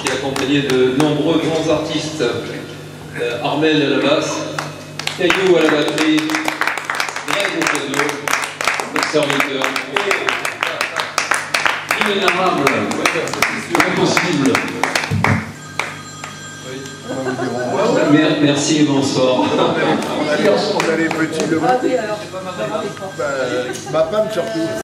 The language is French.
qui est accompagné de nombreux grands artistes. Euh, Armel à la basse, Caillou à la batterie, Greg au piano, notre serviteur. Inénarrable, impossible. Merci et bonsoir. On a les petits, le Ah bah, ma femme surtout.